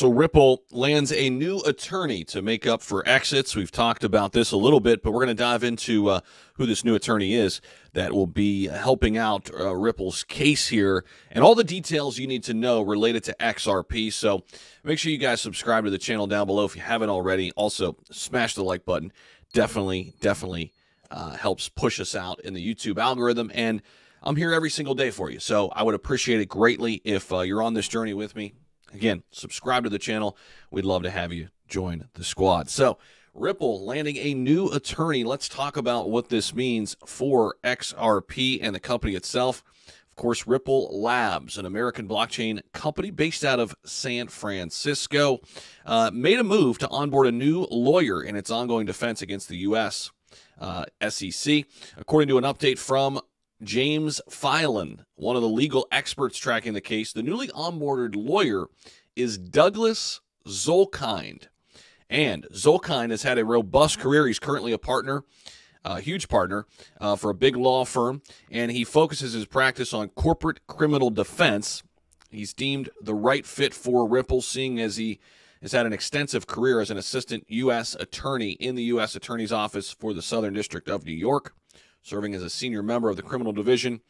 So Ripple lands a new attorney to make up for exits. We've talked about this a little bit, but we're going to dive into uh, who this new attorney is that will be helping out uh, Ripple's case here and all the details you need to know related to XRP. So make sure you guys subscribe to the channel down below if you haven't already. Also, smash the like button. Definitely, definitely uh, helps push us out in the YouTube algorithm. And I'm here every single day for you. So I would appreciate it greatly if uh, you're on this journey with me. Again, subscribe to the channel. We'd love to have you join the squad. So, Ripple landing a new attorney. Let's talk about what this means for XRP and the company itself. Of course, Ripple Labs, an American blockchain company based out of San Francisco, uh, made a move to onboard a new lawyer in its ongoing defense against the U.S. Uh, SEC. According to an update from James Filan, one of the legal experts tracking the case. The newly onboarded lawyer is Douglas Zolkind. And Zolkind has had a robust career. He's currently a partner, a huge partner uh, for a big law firm, and he focuses his practice on corporate criminal defense. He's deemed the right fit for Ripple, seeing as he has had an extensive career as an assistant U.S. attorney in the U.S. Attorney's Office for the Southern District of New York serving as a senior member of the Criminal Division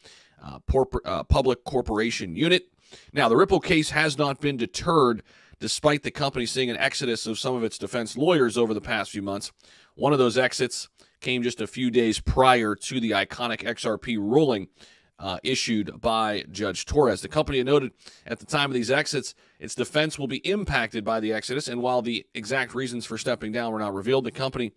uh, uh, Public Corporation Unit. Now, the Ripple case has not been deterred despite the company seeing an exodus of some of its defense lawyers over the past few months. One of those exits came just a few days prior to the iconic XRP ruling uh, issued by Judge Torres. The company noted at the time of these exits, its defense will be impacted by the exodus, and while the exact reasons for stepping down were not revealed, the company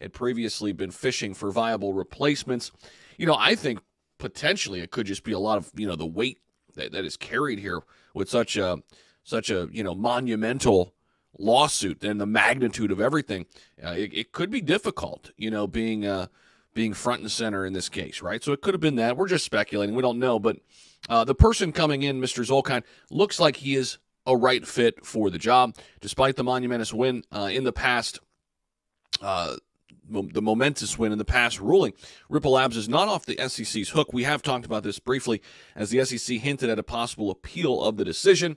had previously been fishing for viable replacements. You know, I think potentially it could just be a lot of, you know, the weight that, that is carried here with such a such a, you know, monumental lawsuit and the magnitude of everything. Uh, it, it, could be difficult, you know, being uh, being front and center in this case, right? So it could have been that. We're just speculating. We don't know, but uh, the person coming in, Mr. Zolkind, looks like he is a right fit for the job, despite the monumentous win uh, in the past uh, the momentous win in the past ruling. Ripple Labs is not off the SEC's hook. We have talked about this briefly as the SEC hinted at a possible appeal of the decision.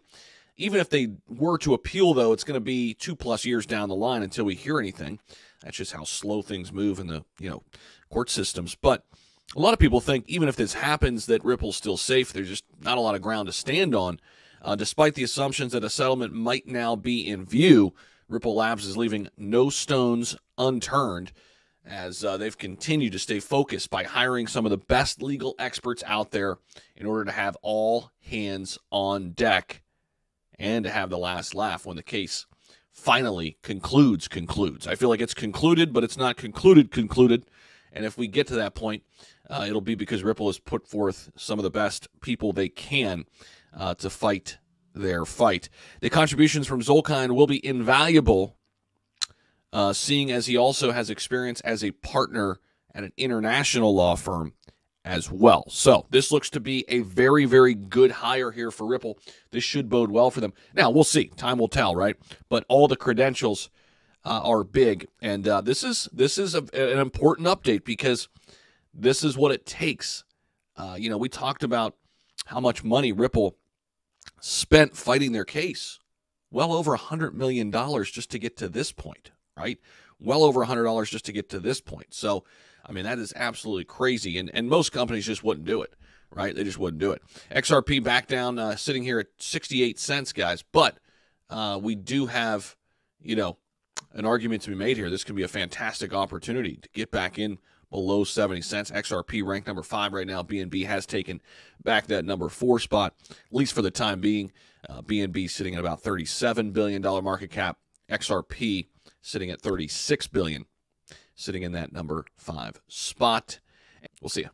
Even if they were to appeal, though, it's going to be two plus years down the line until we hear anything. That's just how slow things move in the you know court systems. But a lot of people think even if this happens, that Ripple's still safe. There's just not a lot of ground to stand on, uh, despite the assumptions that a settlement might now be in view. Ripple Labs is leaving no stones unturned as uh, they've continued to stay focused by hiring some of the best legal experts out there in order to have all hands on deck and to have the last laugh when the case finally concludes concludes. I feel like it's concluded but it's not concluded concluded. And if we get to that point uh, it'll be because ripple has put forth some of the best people they can uh, to fight their fight the contributions from zolkind will be invaluable uh, seeing as he also has experience as a partner at an international law firm as well. So this looks to be a very, very good hire here for Ripple. This should bode well for them. Now we'll see. Time will tell, right? But all the credentials uh, are big, and uh, this is this is a, an important update because this is what it takes. Uh, you know, we talked about how much money Ripple spent fighting their case. Well over a hundred million dollars just to get to this point right? Well over $100 just to get to this point. So, I mean, that is absolutely crazy. And, and most companies just wouldn't do it, right? They just wouldn't do it. XRP back down, uh, sitting here at 68 cents, guys. But uh, we do have, you know, an argument to be made here. This can be a fantastic opportunity to get back in below 70 cents. XRP ranked number five right now. BNB has taken back that number four spot, at least for the time being. Uh, BNB sitting at about $37 billion market cap. XRP sitting at 36 billion, sitting in that number five spot. We'll see you.